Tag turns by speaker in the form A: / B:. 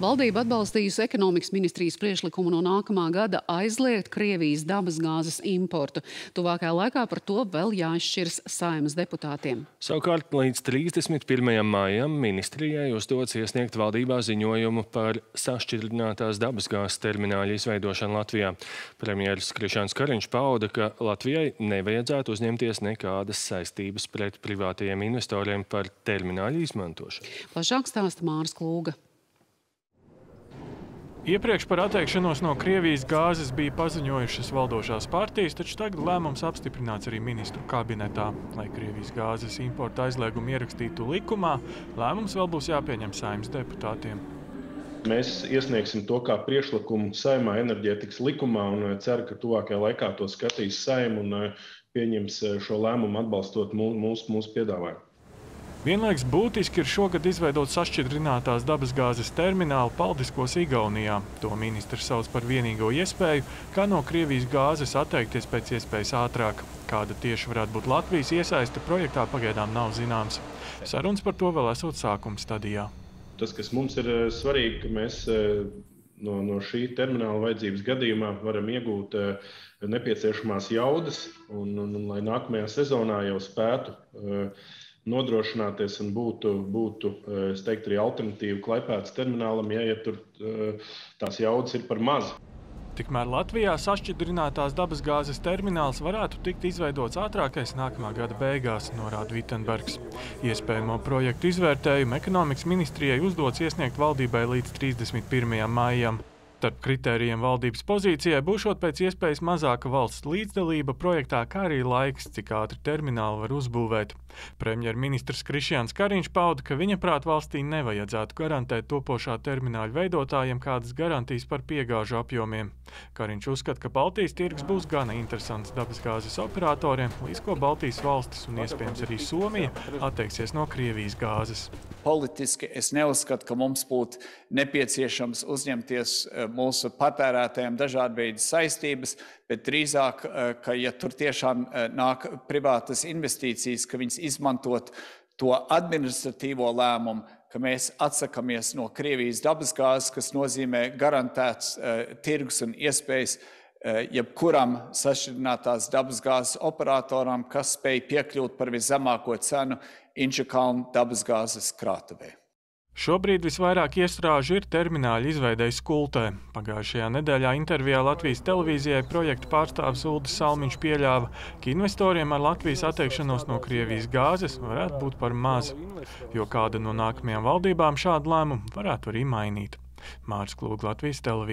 A: Valdība atbalstījusi ekonomikas ministrijas priešlikumu no nākamā gada aizliegt Krievijas dabasgāzes importu. Tuvākajā laikā par to vēl jāizšķirs saimas deputātiem.
B: Savukārt līdz 31. maijam ministrijai uzdots iesniegt valdībā ziņojumu par sašķidrinātās dabasgāzes termināļu izveidošanu Latvijā. Premjeras Krišāns Kariņš pauda, ka Latvijai nevajadzētu uzņemties nekādas saistības pret privātajiem investoriem par termināļu izmantošanu.
A: Plašāk stāsta Mārs Klūga.
C: Iepriekš par atteikšanos no Krievijas gāzes bija paziņojušas valdošās partijas, taču tagad lēmums apstiprināts arī ministru kabinetā. Lai Krievijas gāzes importa aizliegumu ierakstītu likumā, lēmums vēl būs jāpieņem saimnes deputātiem.
D: Mēs iesniegsim to kā priekšlikumu saimā enerģētikas likumā un eh, ceru, ka tuvākajā laikā to skatīs saima un eh, pieņems eh, šo lēmumu atbalstot mūsu, mūsu piedāvājumu.
C: Vienlaiks būtiski ir šogad izveidot sašķidrinātās dabasgāzes terminālu Paldiskos Igaunijā. To ministrs sauc par vienīgo iespēju, kā no Krievijas gāzes atteikties pēc iespējas ātrāk. Kāda tieši varētu būt Latvijas iesaiste projektā pagaidām nav zināms. Sarunas par to vēl esot sākuma stadijā.
D: Tas, kas mums ir eh, svarīgi, ka mēs eh, no, no šī termināla vajadzības gadījumā varam iegūt eh, nepieciešamās jaudas, un, un, un lai nākamajā sezonā jau spētu uh, nodrošināties un būtu, būtu eh, teiktu, arī alternatīva klaipēdas terminālam, ja, ja tur eh, tās jaudas ir par mazu.
C: Tikmēr Latvijā sašķidrinātās dabasgāzes termināls varētu tikt izveidots ātrākais nākamā gada beigās, norāda Vitsenbergs. Iespējamo projektu izvērtējumu ekonomikas ministrijai uzdots iesniegt valdībai līdz 31. maijam. Starp kritērijiem valdības pozīcijai būšot pēc iespējas mazāka valsts līdzdalība projektā, kā arī laiks, cik ātri terminālu var uzbūvēt. Premjerministrs Krišjāns Kariņš pauda, ka viņa prāt valstī nevajadzētu garantēt topošā termināļa veidotājiem kādas garantijas par piegāžu apjomiem. Kariņš uzskata, ka Baltijas tirgs būs gana interesants dabasgāzes operatoriem, līdz ko Baltijas valstis un iespējams arī Somija atteiksies no Krievijas gāzes.
E: Politiski es neuzskatu, ka mums būtu nepieciešams uzņemties eh, mūsu patērētājiem dažādu veidu saistības, bet drīzāk, eh, ka ja tur tiešām eh, nāk privātas investīcijas, ka viņas izmantot to administratīvo lēmumu, ka mēs atsakamies no Krievijas dabasgāzes, kas nozīmē garantēts uh, tirgus un iespējas uh, jebkuram sašķidrinātās dabasgāzes operatoram, kas spēj piekļūt par viszemāko cenu Inčakalnu dabasgāzes krātuvē.
C: Šobrīd visvairāk iestrāžu ir termināļa izveidējas kultē. Pagājušajā nedēļā intervijā Latvijas televīzijai projekta pārstāvis Uldis Salmiņš pieļāva, ka investoriem ar Latvijas atteikšanos no Krievijas gāzes varētu būt par maz, jo kāda no nākamajām valdībām šādu lēmumu varētu arī mainīt. Māris Klūga, Latvijas televīzija.